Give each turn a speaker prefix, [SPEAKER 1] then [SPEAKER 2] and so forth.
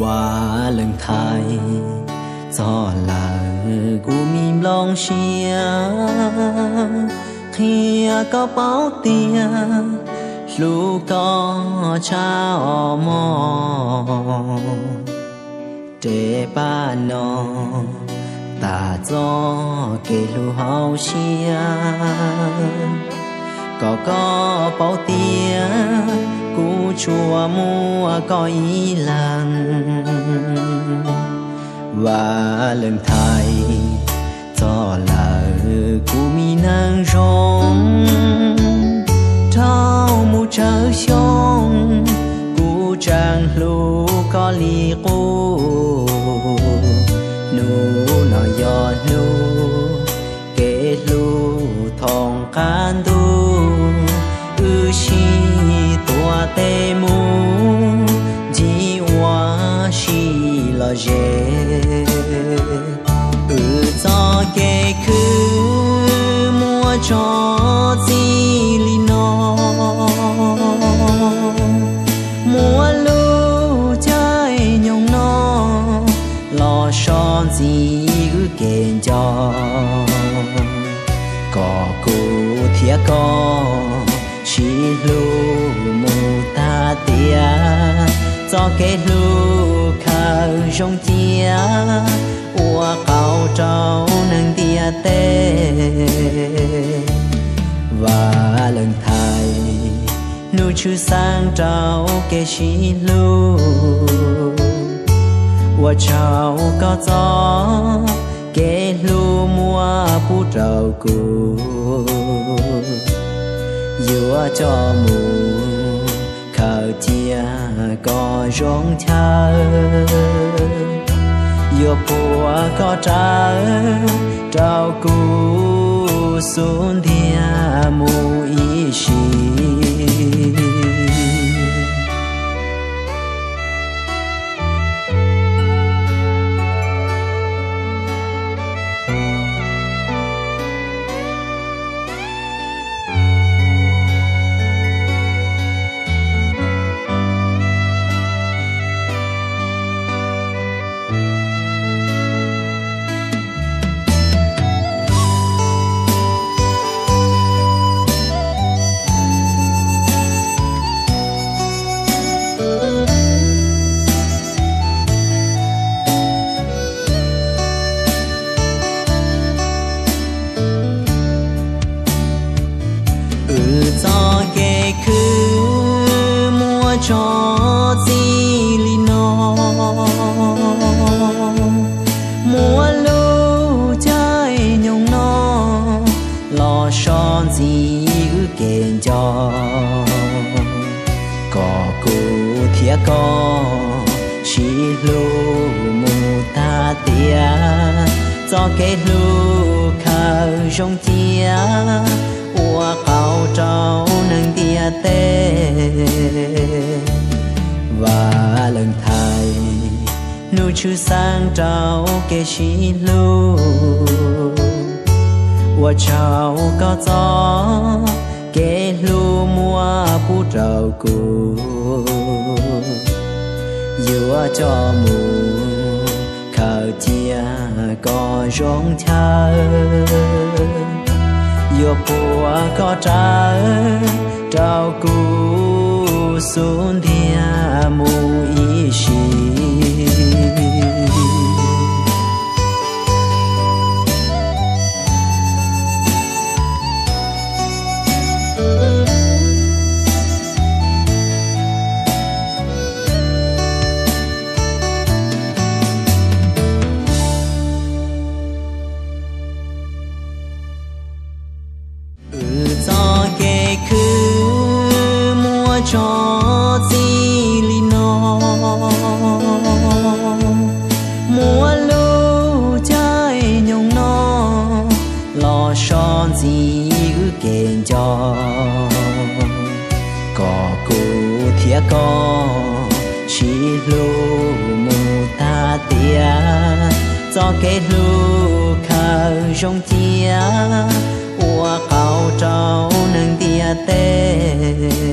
[SPEAKER 1] hoa lần thai cho là gu mim long xia. Khi có báo tia lu có cha mò. Trẻ ba non 大早给路好香，哥哥宝爹，古 chúa mua có ý lan và lần cho là cú mi nang rong trao mu trở xong cú trang lu có li tê mu di hoa shi lo je ư cho kê khứ mua cho di li no mua lu chơi nhung no lo son di ư kê cho có cô thiệt con chỉ lu mù ta tia. Cho cái lu khờ trong tia ua cao trâu nâng tia tê. Và lần thai nu chư sang trâu cái chỉ lu ua trâu có gió cái lu mua bu trâu cũ dùa cho mù khờ chia có rong thơ. Dùa bùa có trả trao cú xuống thia mù ý xì có cô thiệt có chỉ lu mù ta tia cho cái lu khờ trong tia ua cao trâu nâng tia tê. Và lần thầy, nu chư sang trâu cái chi lu ua trâu có gió kẻ lu mua phú trào cũ giữa cho mù, khờ chia có rong thơ. Giữa bùa có trả trao cù. Cho gì lì nó mua lu chơi nhung nó lo son gì ư kèn cho. Có cô thiệt có chỉ lu mù ta tia cho cái lu khờ trong tia ua cao trâu nâng tia tê.